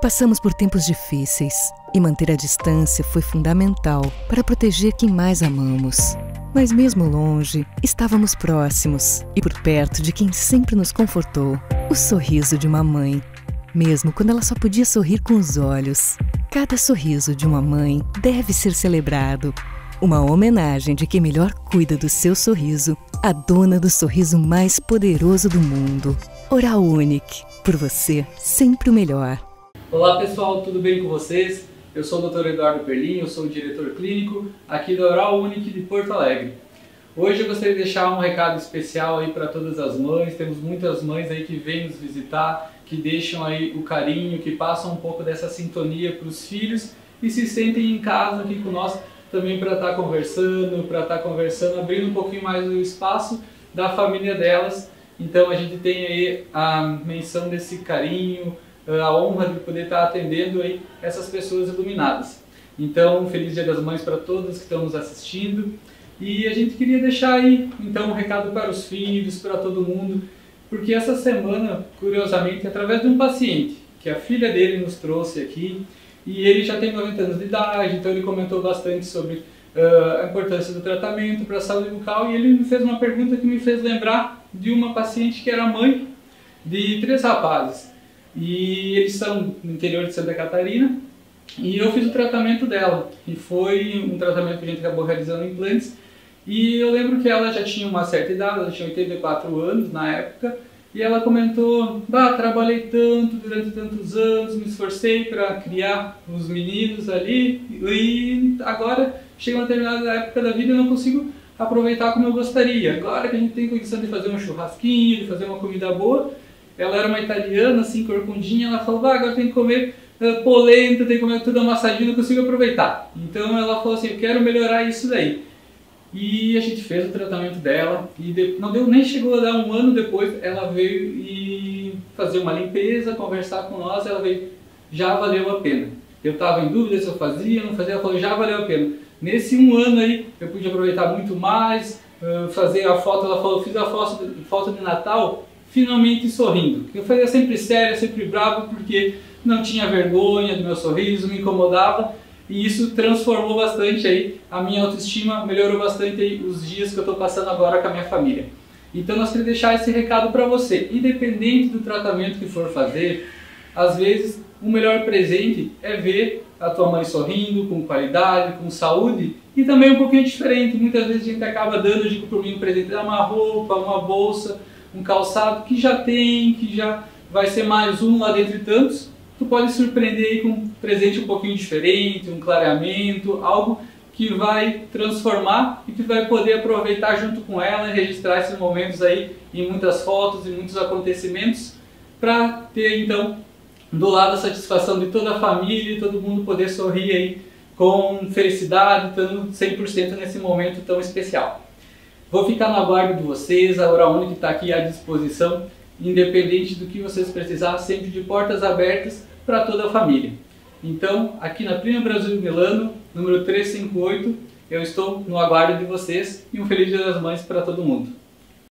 Passamos por tempos difíceis e manter a distância foi fundamental para proteger quem mais amamos. Mas mesmo longe, estávamos próximos e por perto de quem sempre nos confortou o sorriso de uma mãe, mesmo quando ela só podia sorrir com os olhos. Cada sorriso de uma mãe deve ser celebrado. Uma homenagem de quem melhor cuida do seu sorriso, a dona do sorriso mais poderoso do mundo. Oral Unique, por você, sempre o melhor. Olá pessoal, tudo bem com vocês? Eu sou o Dr. Eduardo Perlin, eu sou o diretor clínico aqui da Oral Unique de Porto Alegre. Hoje eu gostaria de deixar um recado especial aí para todas as mães. Temos muitas mães aí que vêm nos visitar, que deixam aí o carinho, que passam um pouco dessa sintonia para os filhos e se sentem em casa aqui com nós também para estar tá conversando, para estar tá conversando, abrindo um pouquinho mais o espaço da família delas. Então a gente tem aí a menção desse carinho, a honra de poder estar atendendo aí essas pessoas iluminadas. Então, feliz Dia das Mães para todas que estão nos assistindo. E a gente queria deixar aí, então, um recado para os filhos, para todo mundo, porque essa semana, curiosamente, através de um paciente, que a filha dele nos trouxe aqui, e ele já tem 90 anos de idade, então ele comentou bastante sobre uh, a importância do tratamento para a saúde bucal, e ele me fez uma pergunta que me fez lembrar de uma paciente que era mãe de três rapazes. E eles são no interior de Santa Catarina. E eu fiz o tratamento dela. E foi um tratamento que a gente acabou realizando em implantes. E eu lembro que ela já tinha uma certa idade, ela tinha 84 anos na época. E ela comentou: Bah, trabalhei tanto durante tantos anos, me esforcei para criar os meninos ali. E agora chega uma determinada época da vida e eu não consigo aproveitar como eu gostaria. Agora que a gente tem condição de fazer um churrasquinho, de fazer uma comida boa ela era uma italiana, assim, corcundinha, ela falou, ah, agora tem que comer uh, polenta, tem que comer tudo amassadinho, não consigo aproveitar. Então ela falou assim, eu quero melhorar isso daí. E a gente fez o tratamento dela, e de, não deu, nem chegou a dar um ano depois, ela veio e fazer uma limpeza, conversar com nós, ela veio, já valeu a pena. Eu estava em dúvida se eu fazia, não fazia, ela falou, já valeu a pena. Nesse um ano aí, eu pude aproveitar muito mais, uh, fazer a foto, ela falou, fiz a foto, foto de Natal, finalmente sorrindo. Eu fazia sempre sério, sempre bravo, porque não tinha vergonha do meu sorriso, me incomodava e isso transformou bastante aí a minha autoestima, melhorou bastante aí os dias que eu estou passando agora com a minha família. Então nós queremos deixar esse recado para você, independente do tratamento que for fazer, às vezes o melhor presente é ver a tua mãe sorrindo, com qualidade, com saúde e também um pouquinho diferente. Muitas vezes a gente acaba dando, digo por mim, um presente, uma roupa, uma bolsa, um calçado que já tem, que já vai ser mais um lá dentre tantos, tu pode surpreender com um presente um pouquinho diferente, um clareamento, algo que vai transformar e que vai poder aproveitar junto com ela e registrar esses momentos aí em muitas fotos e muitos acontecimentos para ter então do lado a satisfação de toda a família e todo mundo poder sorrir aí com felicidade, estando 100% nesse momento tão especial. Vou ficar no aguardo de vocês, a Hora Única está aqui à disposição, independente do que vocês precisarem, sempre de portas abertas para toda a família. Então, aqui na Prima Brasil Milano, número 358, eu estou no aguardo de vocês e um Feliz Dia das Mães para todo mundo.